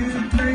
you play.